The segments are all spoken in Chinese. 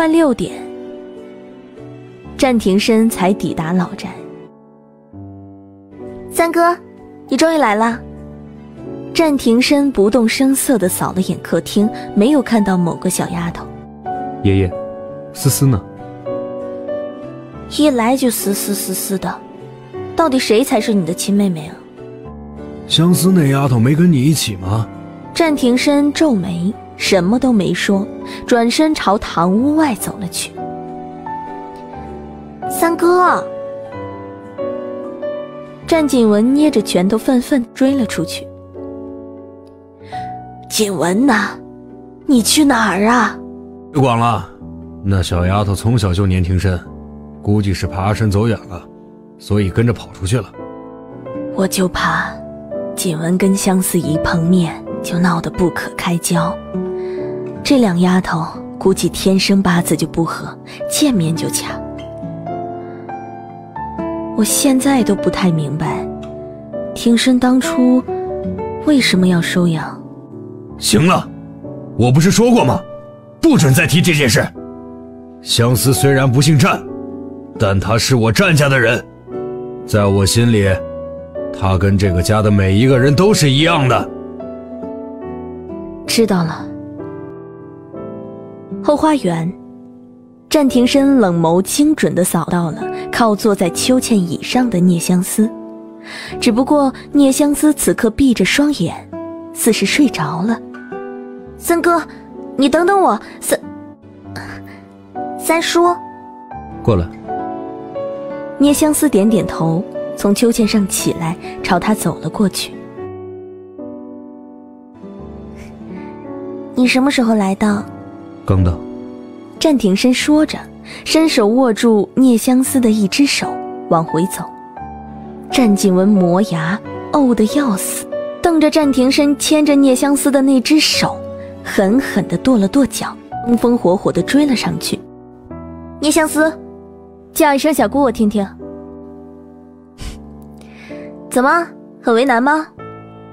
快六点，战庭生才抵达老宅。三哥，你终于来了。战庭生不动声色地扫了眼客厅，没有看到某个小丫头。爷爷，思思呢？一来就思思思思的，到底谁才是你的亲妹妹啊？相思那丫头没跟你一起吗？战庭生皱眉，什么都没说，转身朝堂屋外走了去。三哥，战锦文捏着拳头愤愤追了出去。锦文呐，你去哪儿啊？别管了，那小丫头从小就年轻身，估计是爬山走远了，所以跟着跑出去了。我就怕锦文跟相思一碰面就闹得不可开交，这两丫头估计天生八字就不合，见面就掐。我现在都不太明白，庭深当初为什么要收养。行了，我不是说过吗？不准再提这件事。相思虽然不姓战，但他是我战家的人，在我心里，他跟这个家的每一个人都是一样的。知道了。后花园，战庭深冷眸精准地扫到了靠坐在秋千椅上的聂相思，只不过聂相思此刻闭着双眼，似是睡着了。三哥，你等等我。三三叔，过来。聂相思点点头，从秋千上起来，朝他走了过去。你什么时候来的？刚到。战庭生说着，伸手握住聂相思的一只手，往回走。战景文磨牙，呕得要死，瞪着战庭生牵着聂相思的那只手。狠狠地跺了跺脚，风风火火地追了上去。聂相思，叫一声小姑，我听听。怎么，很为难吗？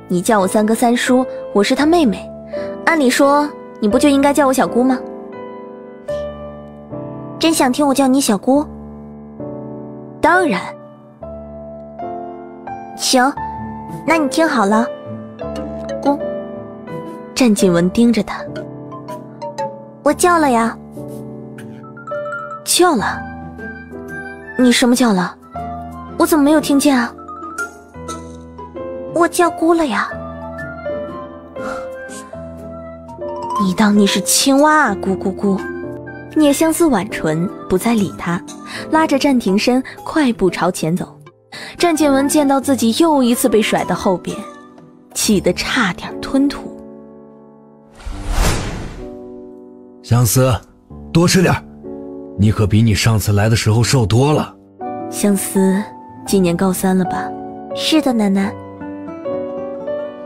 你叫我三哥三叔，我是他妹妹，按理说你不就应该叫我小姑吗？真想听我叫你小姑？当然。行，那你听好了。姑战静文盯着他，我叫了呀，叫了，你什么叫了？我怎么没有听见啊？我叫姑了呀，你当你是青蛙啊？咕咕咕！聂相思婉唇不再理他，拉着战庭生快步朝前走。战建文见到自己又一次被甩到后边，气得差点吞吐。相思，多吃点你可比你上次来的时候瘦多了。相思，今年高三了吧？是的，奶奶。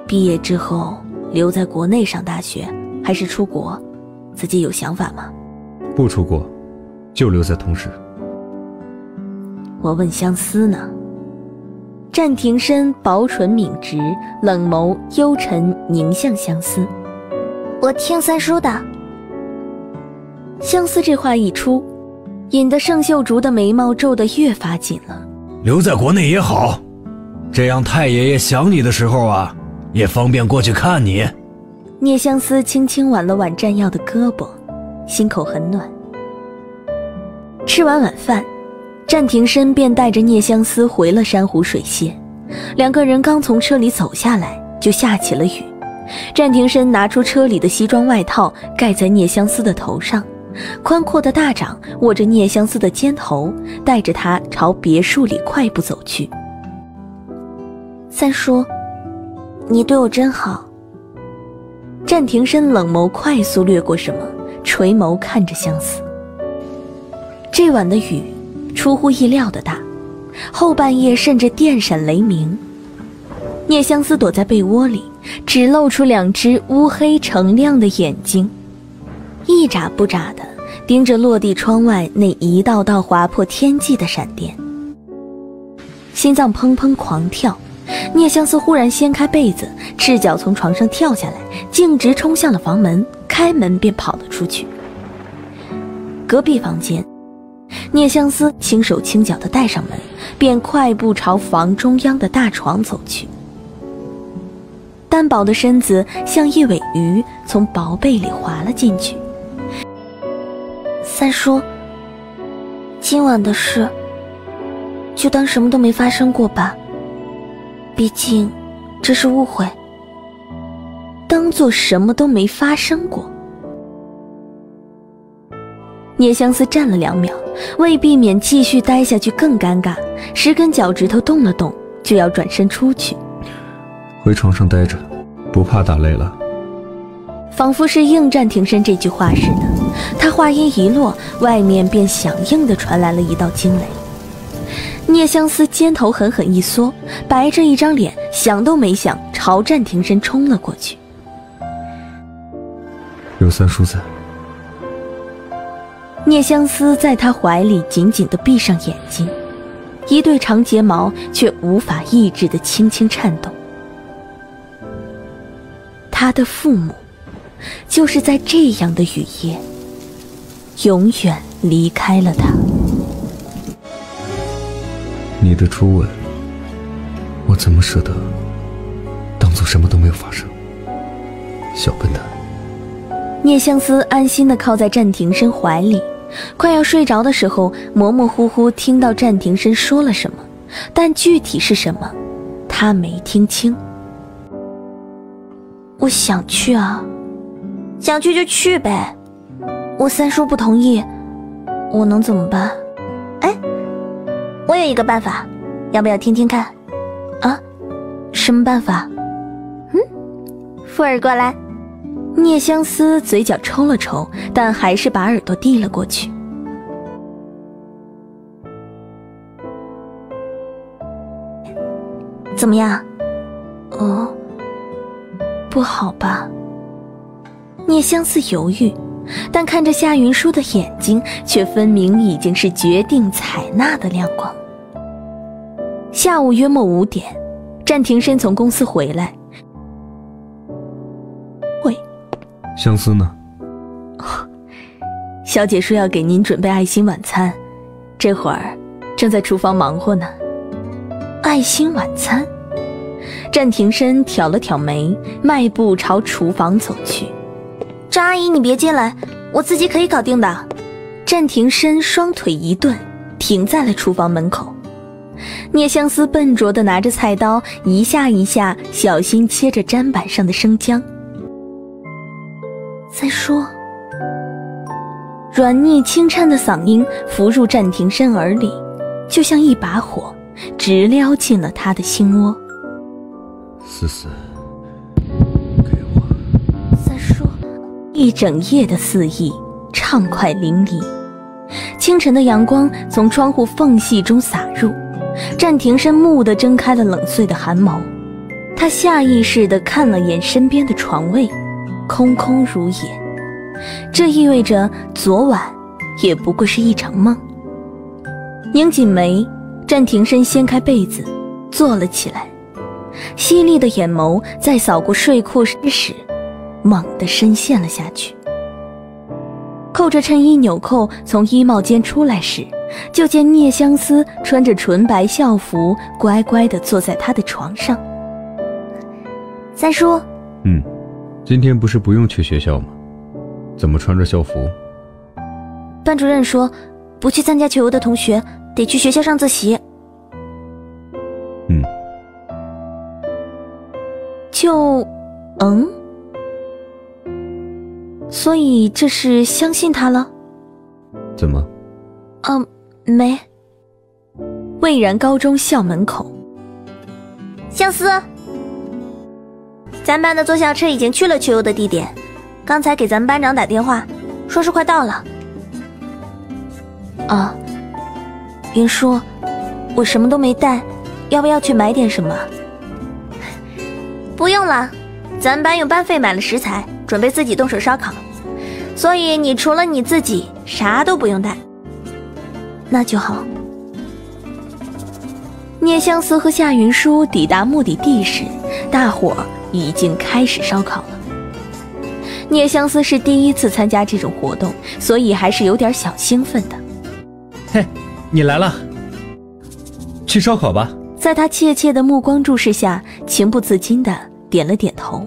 毕业之后留在国内上大学，还是出国？自己有想法吗？不出国，就留在同事。我问相思呢。战庭深薄唇抿直，冷眸幽沉，凝向相思。我听三叔的。相思这话一出，引得盛秀竹的眉毛皱得越发紧了。留在国内也好，这样太爷爷想你的时候啊，也方便过去看你。聂相思轻轻挽了挽战耀的胳膊，心口很暖。吃完晚饭，战庭生便带着聂相思回了珊瑚水榭。两个人刚从车里走下来，就下起了雨。战庭生拿出车里的西装外套盖在聂相思的头上。宽阔的大掌握着聂相思的肩头，带着她朝别墅里快步走去。三叔，你对我真好。战庭生冷眸快速掠过什么，垂眸看着相思。这晚的雨出乎意料的大，后半夜甚至电闪雷鸣。聂相思躲在被窝里，只露出两只乌黑澄亮的眼睛。一眨不眨的盯着落地窗外那一道道划破天际的闪电，心脏砰砰狂跳。聂相思忽然掀开被子，赤脚从床上跳下来，径直冲向了房门，开门便跑了出去。隔壁房间，聂相思轻手轻脚的带上门，便快步朝房中央的大床走去。单薄的身子像一尾鱼，从薄被里滑了进去。三叔，今晚的事就当什么都没发生过吧。毕竟这是误会，当做什么都没发生过。聂相思站了两秒，为避免继续待下去更尴尬，十根脚趾头动了动，就要转身出去。回床上待着，不怕打累了。仿佛是应战庭身这句话似的，他话音一落，外面便响应的传来了一道惊雷。聂相思肩头狠狠一缩，白着一张脸，想都没想，朝战庭身冲了过去。有三叔在。聂相思在他怀里紧紧的闭上眼睛，一对长睫毛却无法抑制的轻轻颤动。他的父母，就是在这样的雨夜，永远离开了他。你的初吻，我怎么舍得当做什么都没有发生？小笨蛋。聂相思安心地靠在战庭生怀里。快要睡着的时候，模模糊糊听到战庭生说了什么，但具体是什么，他没听清。我想去啊，想去就去呗。我三叔不同意，我能怎么办？哎，我有一个办法，要不要听听看？啊，什么办法？嗯，富儿过来。聂相思嘴角抽了抽，但还是把耳朵递了过去。怎么样？哦，不好吧？聂相思犹豫，但看着夏云舒的眼睛，却分明已经是决定采纳的亮光。下午约莫五点，战庭深从公司回来。喂相思呢？小姐说要给您准备爱心晚餐，这会儿正在厨房忙活呢。爱心晚餐？战庭深挑了挑眉，迈步朝厨房走去。张阿姨，你别进来，我自己可以搞定的。战庭深双腿一顿，停在了厨房门口。聂相思笨拙地拿着菜刀，一下一下小心切着砧板上的生姜。再说，软腻轻颤的嗓音浮入战庭深耳里，就像一把火，直撩进了他的心窝。思思，一整夜的肆意，畅快淋漓。清晨的阳光从窗户缝隙中洒入，战庭深蓦地睁开了冷碎的寒眸，他下意识地看了眼身边的床位。空空如也，这意味着昨晚也不过是一场梦。拧紧眉，战庭深掀开被子，坐了起来，犀利的眼眸在扫过睡裤时，猛地深陷了下去。扣着衬衣纽扣从衣帽间出来时，就见聂相思穿着纯白校服，乖乖地坐在他的床上。三叔，嗯。今天不是不用去学校吗？怎么穿着校服？班主任说，不去参加球游的同学得去学校上自习。所以这是相信他了？怎么？嗯，没。蔚然高中校门口，相思。咱班的坐校车已经去了秋游的地点，刚才给咱们班长打电话，说是快到了。啊，云舒，我什么都没带，要不要去买点什么？不用了，咱们班用班费买了食材，准备自己动手烧烤，所以你除了你自己啥都不用带。那就好。聂相思和夏云舒抵达目的地时，大伙。已经开始烧烤了。聂相思是第一次参加这种活动，所以还是有点小兴奋的。嘿，你来了，去烧烤吧。在他怯怯的目光注视下，情不自禁的点了点头。